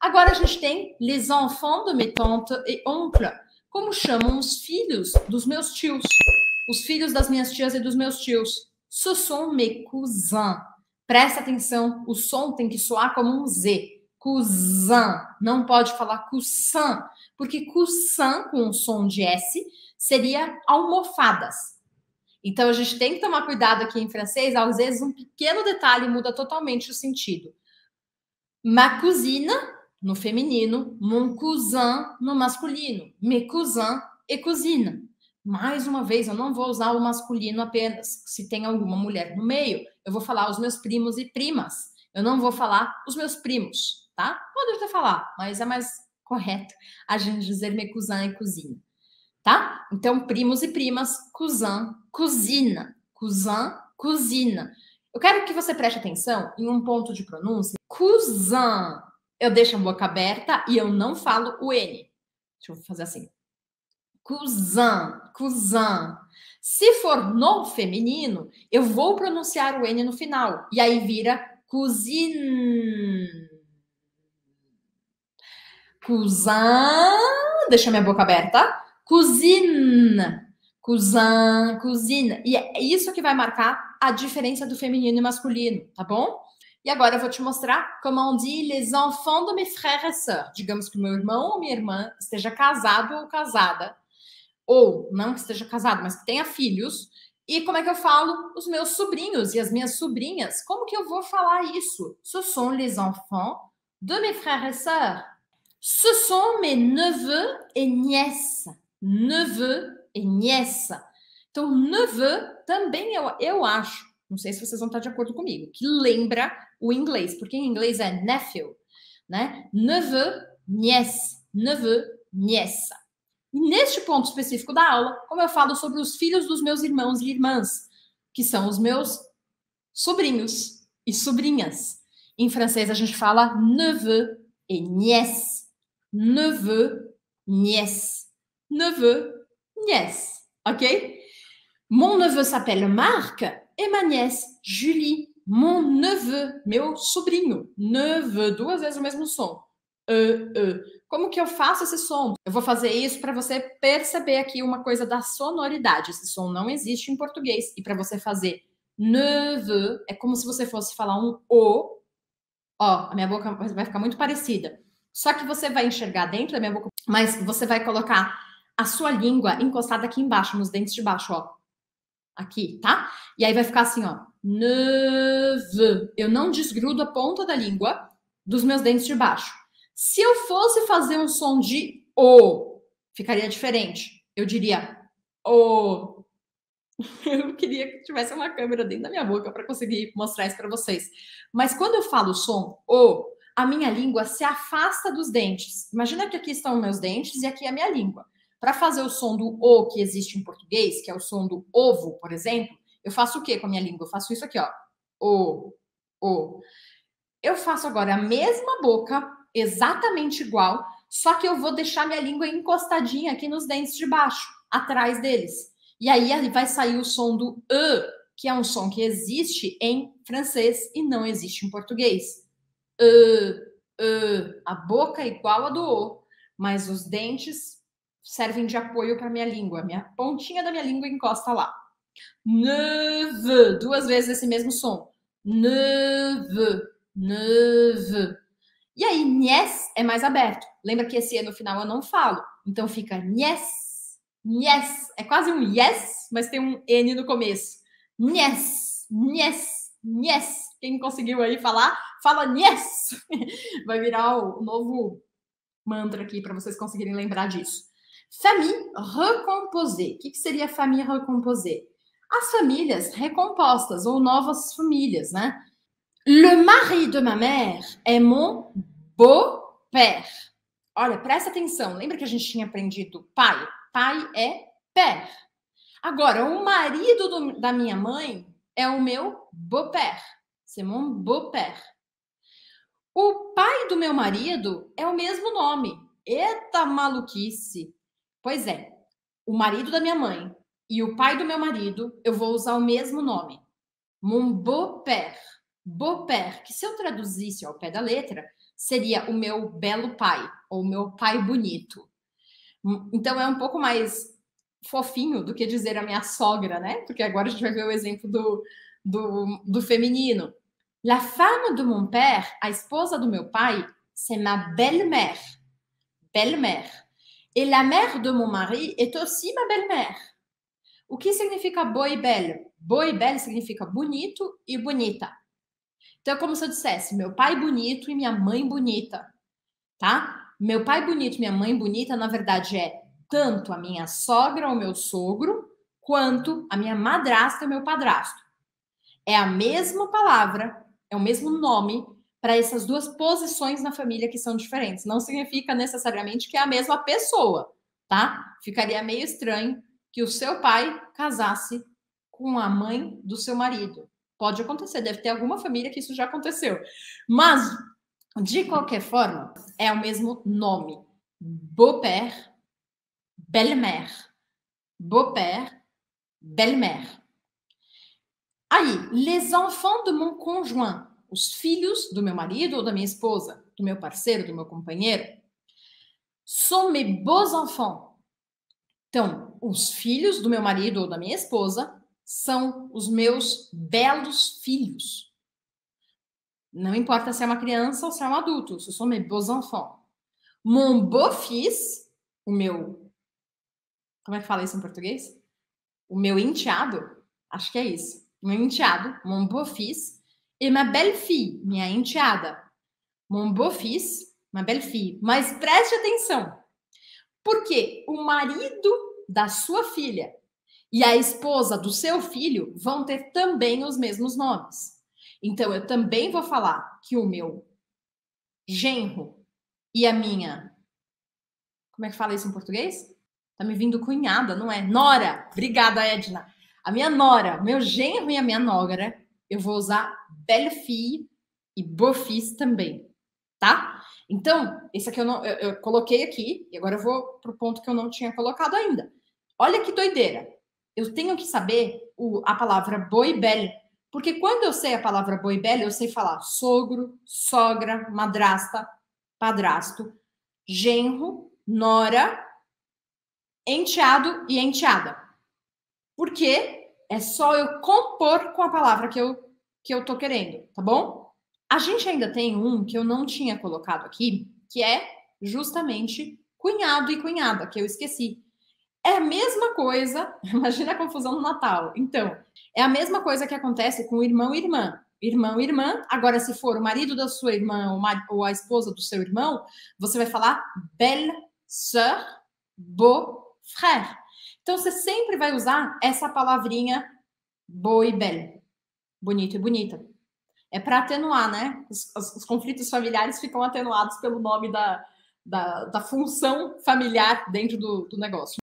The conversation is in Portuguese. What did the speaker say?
Agora a gente tem les enfants de mes tantes et oncles. Como chamam os filhos dos meus tios? Os filhos das minhas tias e dos meus tios. Ce sont mes cousins. Presta atenção, o som tem que soar como um Z. Cousin. Não pode falar cousin, porque cousin com o som de S seria almofadas. Então a gente tem que tomar cuidado aqui em francês, às vezes um pequeno detalhe muda totalmente o sentido. Ma cousine no feminino, mon cousin no masculino, mes cousins et cousine. Mais uma vez, eu não vou usar o masculino apenas, se tem alguma mulher no meio. Eu vou falar os meus primos e primas. Eu não vou falar os meus primos, tá? Pode até falar, mas é mais correto a gente dizer mes cousins e cousine, tá? Então, primos e primas, cousin, cousina, cousin, cousina. Eu quero que você preste atenção em um ponto de pronúncia. Cousin, eu deixo a boca aberta e eu não falo o N. Deixa eu fazer assim. Cousin, cousin. Se for no feminino, eu vou pronunciar o N no final. E aí vira cousine. Cousin. Deixa minha boca aberta. Cousine. Cousin, cousine. E é isso que vai marcar a diferença do feminino e masculino, tá bom? E agora eu vou te mostrar como on dit les enfants de mes frères et sœurs. Digamos que meu irmão ou minha irmã esteja casado ou casada, ou não que esteja casado, mas que tenha filhos. E como é que eu falo os meus sobrinhos e as minhas sobrinhas? Como que eu vou falar isso? Ce sont les enfants de mes frères et sœurs. Ce sont mes neveux et nièces. Neveux et nièces. Então, neveu também eu, eu acho, não sei se vocês vão estar de acordo comigo, que lembra o inglês, porque em inglês é nephew, né? Neveu, nièce, neveu, nièce. E neste ponto específico da aula, como eu falo sobre os filhos dos meus irmãos e irmãs, que são os meus sobrinhos e sobrinhas. Em francês a gente fala neveu e nièce. Neveu, nièce. Neveu, nièce. Ok? Mon neveu s'appelle Marc et ma nièce Julie. Mon neveu, meu sobrinho. Neveu, duas vezes o mesmo som. Uh, uh. Como que eu faço esse som? Eu vou fazer isso para você perceber aqui uma coisa da sonoridade. Esse som não existe em português. E para você fazer neveu, é como se você fosse falar um O. Ó, a minha boca vai ficar muito parecida. Só que você vai enxergar dentro da minha boca, mas você vai colocar a sua língua encostada aqui embaixo, nos dentes de baixo, ó aqui, tá? E aí vai ficar assim, ó. Neve. Eu não desgrudo a ponta da língua dos meus dentes de baixo. Se eu fosse fazer um som de O, ficaria diferente. Eu diria O. Eu queria que tivesse uma câmera dentro da minha boca para conseguir mostrar isso para vocês. Mas quando eu falo o som O, a minha língua se afasta dos dentes. Imagina que aqui estão meus dentes e aqui é a minha língua. Para fazer o som do O que existe em português, que é o som do ovo, por exemplo, eu faço o quê com a minha língua? Eu faço isso aqui, ó. O, o. Eu faço agora a mesma boca, exatamente igual, só que eu vou deixar minha língua encostadinha aqui nos dentes de baixo, atrás deles. E aí vai sair o som do E, que é um som que existe em francês e não existe em português. E, e. A boca é igual a do O, mas os dentes servem de apoio para minha língua. Minha pontinha da minha língua encosta lá. Neve, duas vezes esse mesmo som. Neve, neve. E aí, nies é mais aberto. Lembra que esse E no final eu não falo. Então fica nies, nies. É quase um yes, mas tem um N no começo. Nies, nies, nies. Quem conseguiu aí falar, fala nies. Vai virar o novo mantra aqui para vocês conseguirem lembrar disso. Famille recomposée. O que, que seria famille recomposée? As famílias recompostas ou novas famílias, né? Le mari de ma mère est mon beau-père. Olha, presta atenção. Lembra que a gente tinha aprendido pai? Pai é père. Agora, o marido do, da minha mãe é o meu beau-père. C'est mon beau-père. O pai do meu marido é o mesmo nome. Eita maluquice! Pois é, o marido da minha mãe e o pai do meu marido, eu vou usar o mesmo nome. Mon beau-père. Beau-père, que se eu traduzisse ao pé da letra, seria o meu belo pai, ou meu pai bonito. Então é um pouco mais fofinho do que dizer a minha sogra, né? Porque agora a gente vai ver o exemplo do, do, do feminino. La femme de mon père, a esposa do meu pai, c'est ma belle-mère. Belle-mère. Et la mère de mon mari est aussi ma belle-mère. O que significa boa e belle? Boa e significa bonito e bonita. Então é como se eu dissesse meu pai bonito e minha mãe bonita, tá? Meu pai bonito e minha mãe bonita, na verdade, é tanto a minha sogra ou meu sogro, quanto a minha madrasta e meu padrasto. É a mesma palavra, é o mesmo nome para essas duas posições na família que são diferentes. Não significa necessariamente que é a mesma pessoa, tá? Ficaria meio estranho que o seu pai casasse com a mãe do seu marido. Pode acontecer, deve ter alguma família que isso já aconteceu. Mas, de qualquer forma, é o mesmo nome. Beau-père, belle-mère. Beau-père, belle-mère. Aí, les enfants de mon conjoint, os filhos do meu marido ou da minha esposa, do meu parceiro, do meu companheiro, sont mes beaux enfants. Então, os filhos do meu marido ou da minha esposa são os meus belos filhos. Não importa se é uma criança ou se é um adulto, ce sont mes beaux enfants. Mon beau-fils, o meu. Como é que fala isso em português? O meu enteado, acho que é isso. Meu enteado, mon beau-fils, e ma belle-fille, minha enteada. Mon beau-fils, ma belle-fille. Mas preste atenção, porque o marido da sua filha e a esposa do seu filho vão ter também os mesmos nomes. Então, eu também vou falar que o meu genro e a minha. Como é que fala isso em português? Tá me vindo cunhada, não é? Nora! Obrigada, Edna. A minha nora, meu genro e a minha nogra, eu vou usar belle-fille e beau-fils também, tá? Então, esse aqui eu, não, eu, eu coloquei aqui, e agora eu vou pro ponto que eu não tinha colocado ainda. Olha que doideira eu tenho que saber o, a palavra boi belle, porque quando eu sei a palavra boi belle, eu sei falar sogro, sogra, madrasta, padrasto, genro, nora, enteado e enteada. Porque é só eu compor com a palavra que eu que eu tô querendo, tá bom? A gente ainda tem um que eu não tinha colocado aqui, que é justamente cunhado e cunhada, que eu esqueci. É a mesma coisa, imagina a confusão no Natal. Então, é a mesma coisa que acontece com irmão e irmã. Irmão e irmã, agora se for o marido da sua irmã ou a esposa do seu irmão, você vai falar belle sœur, beau frère. Então você sempre vai usar essa palavrinha beau e belle. Bonito e bonita. É para atenuar, né? Os, os, os, conflitos familiares ficam atenuados pelo nome da, da, da função familiar dentro do, do negócio.